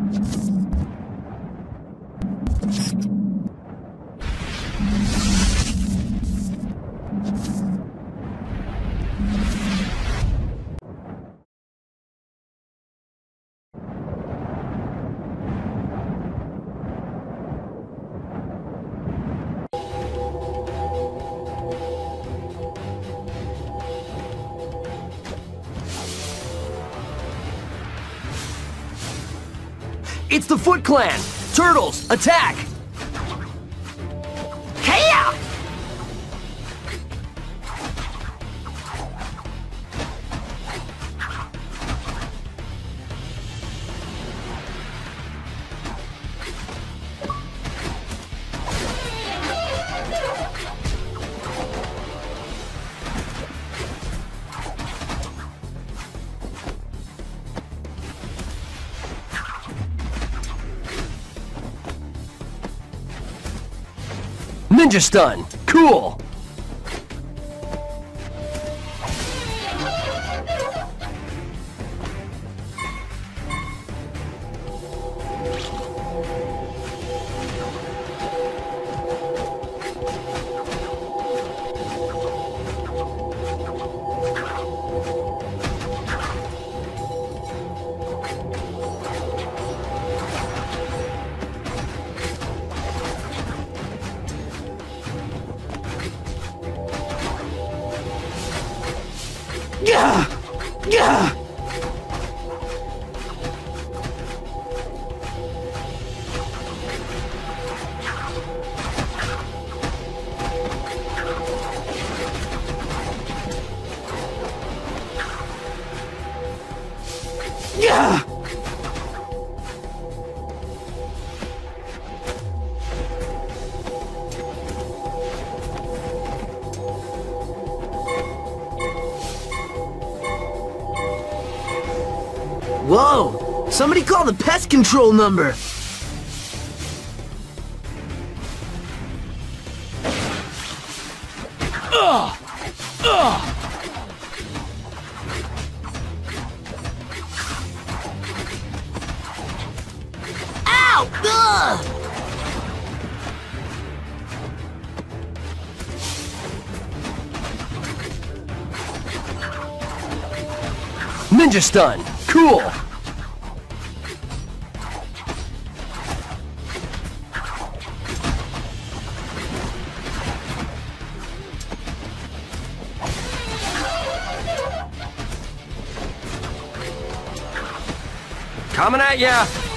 you It's the Foot Clan! Turtles, attack! Ninja Stun! Cool! Yeah! Yeah! Whoa! Somebody call the pest control number! Ow! Ugh! Ninja Stun! Cool! Coming at ya!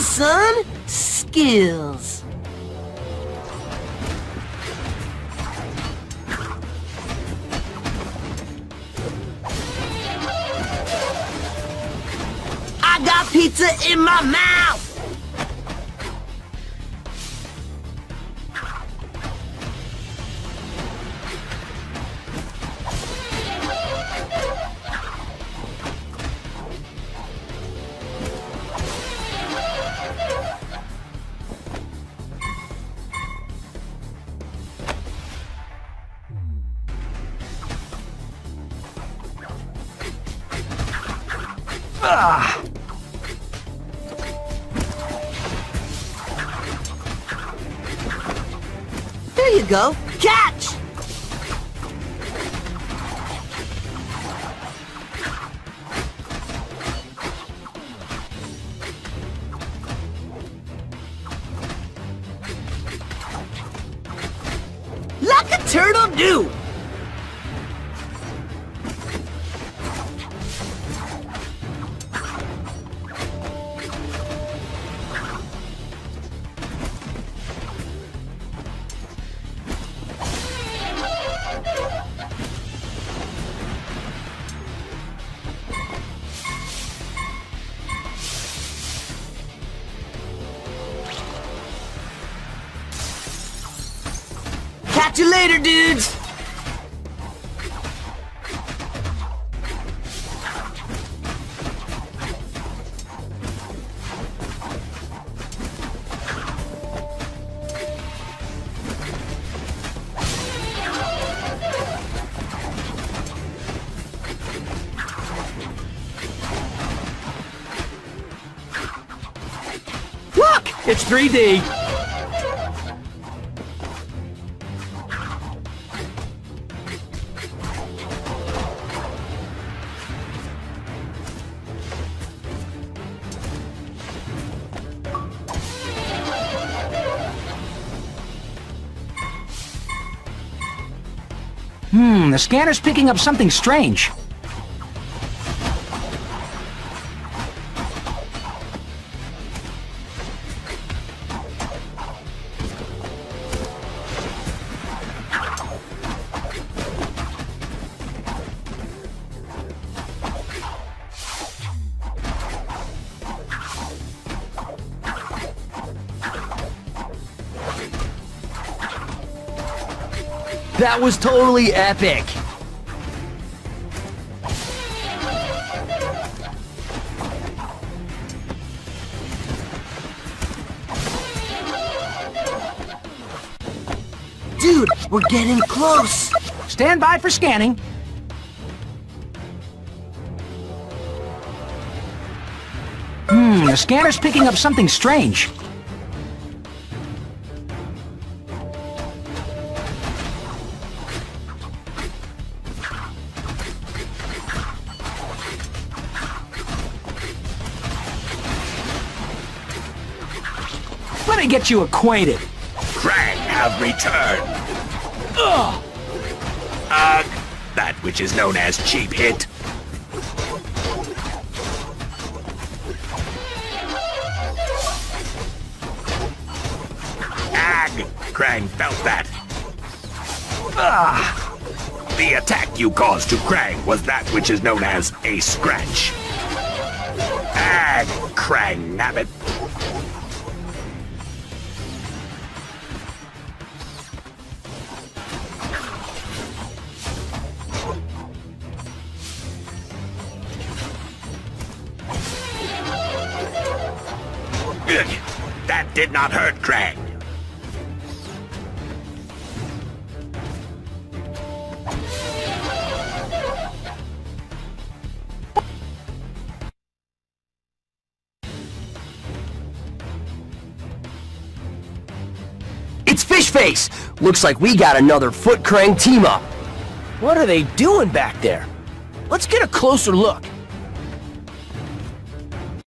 Son! Skills! I got pizza in my mouth! Ah! There you go! Catch! Like a turtle do! Catch you later, dudes! Look! It's 3D. Hmm, the scanner's picking up something strange. That was totally epic. Dude, we're getting close! Stand by for scanning. Hmm, the scanner's picking up something strange. Let me get you acquainted. Krang have returned. Ugh. Ugh. That which is known as cheap hit. Ag! Krang felt that. Ah! The attack you caused to Krang was that which is known as a scratch. Ag! Krang nabbit. That did not hurt Krang. It's Fish Face! Looks like we got another Foot Krang team up. What are they doing back there? Let's get a closer look.